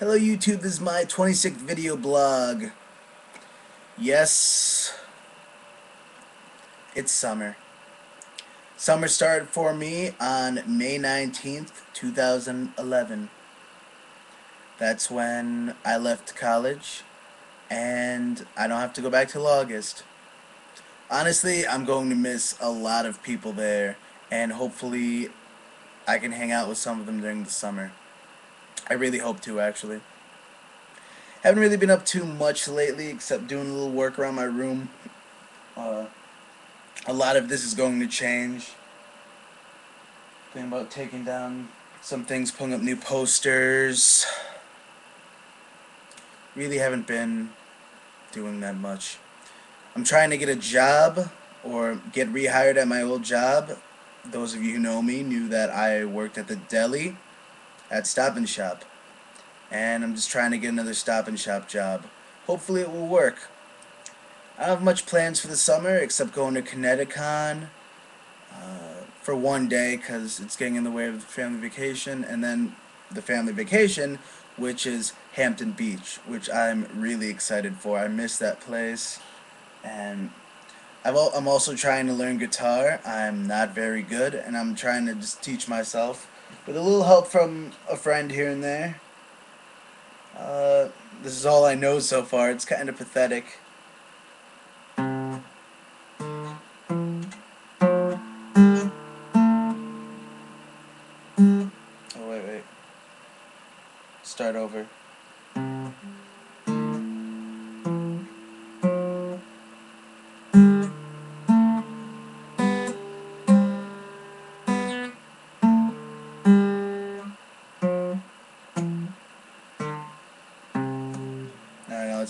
Hello YouTube, this is my 26th video blog. Yes, it's summer. Summer started for me on May 19th, 2011. That's when I left college and I don't have to go back till August. Honestly, I'm going to miss a lot of people there and hopefully I can hang out with some of them during the summer. I really hope to, actually. Haven't really been up too much lately, except doing a little work around my room. Uh, a lot of this is going to change. Thinking about taking down some things, pulling up new posters. Really haven't been doing that much. I'm trying to get a job or get rehired at my old job. Those of you who know me knew that I worked at the deli at Stop and Shop. And I'm just trying to get another Stop and Shop job. Hopefully it will work. I don't have much plans for the summer except going to ConnectiCon uh, for one day because it's getting in the way of the family vacation and then the family vacation which is Hampton Beach which I'm really excited for. I miss that place and i am also trying to learn guitar. I'm not very good and I'm trying to just teach myself with a little help from a friend here and there. Uh, this is all I know so far. It's kind of pathetic. Oh, wait, wait. Start over.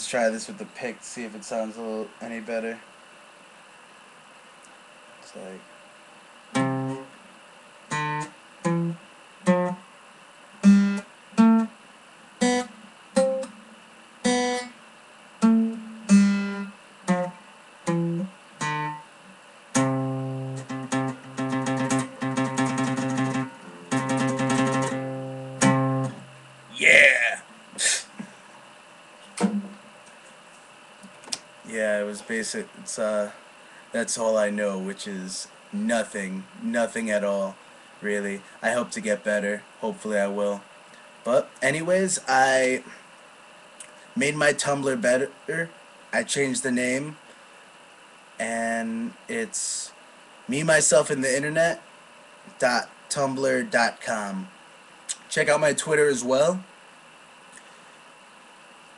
Let's try this with the pick, see if it sounds a little any better. It's like was basic. It's uh, that's all I know, which is nothing, nothing at all, really. I hope to get better. Hopefully, I will. But anyways, I made my Tumblr better. I changed the name, and it's me myself in the internet dot tumblr dot com. Check out my Twitter as well.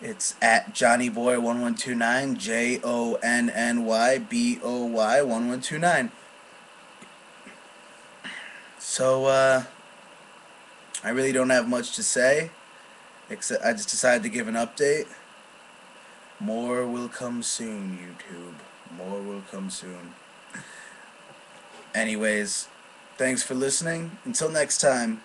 It's at JonnyBoy1129, J O N N Y B O Y 1129. So, uh, I really don't have much to say, except I just decided to give an update. More will come soon, YouTube. More will come soon. Anyways, thanks for listening. Until next time.